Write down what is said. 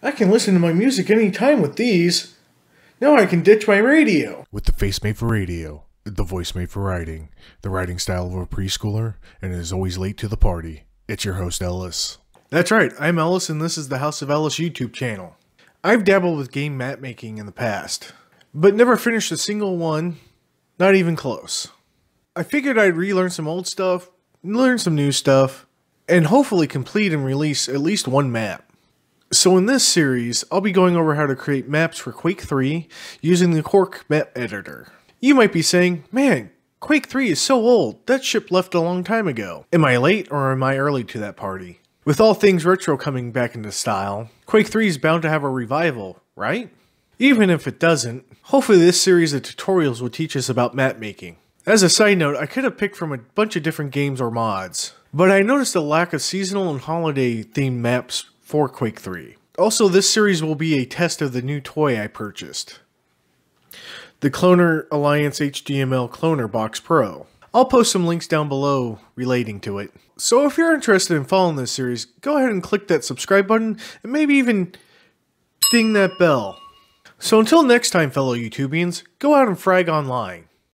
I can listen to my music anytime with these. Now I can ditch my radio. With the face made for radio, the voice made for writing, the writing style of a preschooler, and is always late to the party. It's your host, Ellis. That's right, I'm Ellis and this is the House of Ellis YouTube channel. I've dabbled with game map making in the past, but never finished a single one, not even close. I figured I'd relearn some old stuff, learn some new stuff, and hopefully complete and release at least one map. So in this series, I'll be going over how to create maps for Quake 3 using the Quark map editor. You might be saying, man, Quake 3 is so old, that ship left a long time ago. Am I late or am I early to that party? With all things retro coming back into style, Quake 3 is bound to have a revival, right? Even if it doesn't, hopefully this series of tutorials will teach us about map making. As a side note, I could have picked from a bunch of different games or mods, but I noticed a lack of seasonal and holiday themed maps for Quake 3. Also, this series will be a test of the new toy I purchased. The Cloner Alliance HDML Cloner Box Pro. I'll post some links down below relating to it. So if you're interested in following this series, go ahead and click that subscribe button and maybe even ding that bell. So until next time fellow YouTubians, go out and frag online.